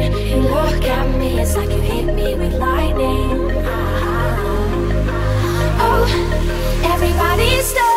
you look at me. It's like you hit me with lightning. Ah. ah, ah. Oh, everybody's stuck.